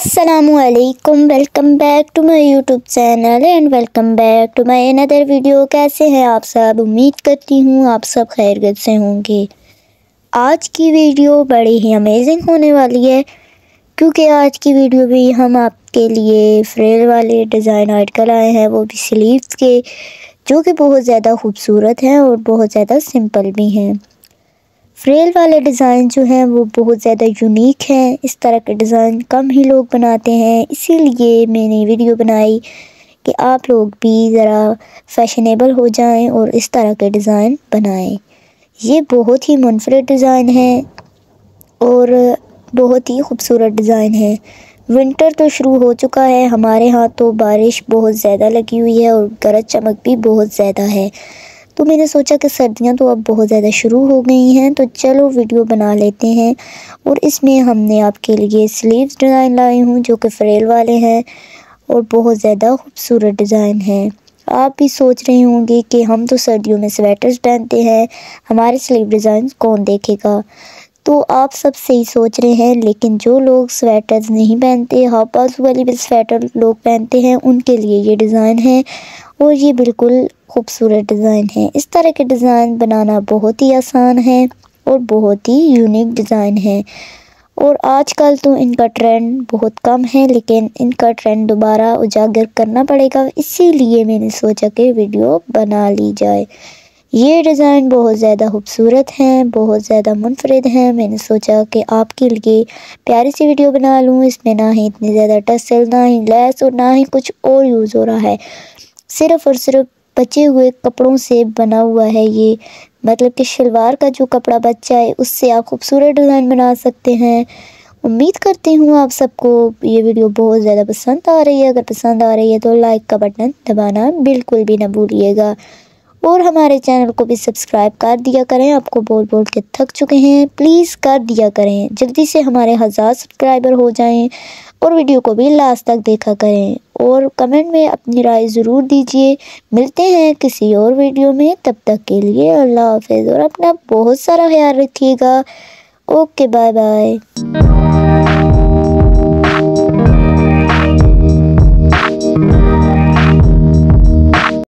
असलकुम welcome back to my YouTube channel and welcome back to my another video कैसे हैं आप सब? उम्मीद करती हूँ आप सब खैरगत से होंगे। आज की वीडियो बड़ी ही अमेजिंग होने वाली है, क्योंकि आज की वीडियो भी हम आपके लिए फ्रेल वाले डिज़ाइन आर्टिकल आए हैं, वो भी स्लीव्स के, जो कि बहुत ज़्यादा खूबसूरत हैं और बहुत ज़्यादा सिंपल भी हैं। फ्रेल वाले डिज़ाइन जो हैं वो बहुत ज़्यादा यूनिक हैं। इस तरह के डिज़ाइन कम ही लोग बनाते हैं। इसीलिए मैंने वीडियो बनाई कि आप लोग भी ज़रा फैशनेबल हो जाएँ और इस तरह के डिज़ाइन बनाएँ। ये बहुत ही मुनफरद डिज़ाइन है और बहुत ही खूबसूरत डिज़ाइन है। विंटर तो शुरू हो चुका है। हमारे यहाँ तो बारिश बहुत ज़्यादा लगी हुई है और गरज चमक भी बहुत ज़्यादा है। तो मैंने सोचा कि सर्दियाँ तो अब बहुत ज़्यादा शुरू हो गई हैं तो चलो वीडियो बना लेते हैं। और इसमें हमने आपके लिए स्लीव्स डिज़ाइन लाई हूँ, जो कि फ्रेल वाले हैं, और बहुत ज़्यादा खूबसूरत डिज़ाइन है। आप भी सोच रहे होंगे कि हम तो सर्दियों में स्वेटर्स पहनते हैं, हमारे स्लीव डिज़ाइन कौन देखेगा? तो आप सब सही सोच रहे हैं, लेकिन जो लोग स्वेटर्स नहीं पहनते हाफ़ बाजू वाली भी स्वेटर लोग पहनते हैं, उनके लिए ये डिज़ाइन है और ये बिल्कुल खूबसूरत डिज़ाइन है। इस तरह के डिज़ाइन बनाना बहुत ही आसान है और बहुत ही यूनिक डिज़ाइन है। और आजकल तो इनका ट्रेंड बहुत कम है, लेकिन इनका ट्रेंड दोबारा उजागर करना पड़ेगा, इसीलिए मैंने सोचा कि वीडियो बना ली जाए। ये डिज़ाइन बहुत ज़्यादा खूबसूरत हैं, बहुत ज़्यादा मुनफरद हैं। मैंने सोचा कि आपके लिए प्यारी सी वीडियो बना लूँ। इसमें ना ही इतनी ज़्यादा टसल, ना ही लेस और ना ही कुछ और यूज़ हो रहा है। सिर्फ़ और सिर्फ़ बचे हुए कपड़ों से बना हुआ है ये। मतलब कि शलवार का जो कपड़ा बचा है, उससे आप खूबसूरत डिज़ाइन बना सकते हैं। उम्मीद करती हूँ आप सबको ये वीडियो बहुत ज़्यादा पसंद आ रही है। अगर पसंद आ रही है तो लाइक का बटन दबाना बिल्कुल भी ना भूलिएगा। और हमारे चैनल को भी सब्सक्राइब कर दिया करें। आपको बोल बोल के थक चुके हैं। प्लीज़ कर दिया करें। जल्दी से हमारे हज़ार सब्सक्राइबर हो जाएँ और वीडियो को भी लास्ट तक देखा करें। और कमेंट में अपनी राय ज़रूर दीजिए। मिलते हैं किसी और वीडियो में। तब तक के लिए अल्लाह हाफिज़। और अपना बहुत सारा ख्याल रखिएगा। Okay, bye bye.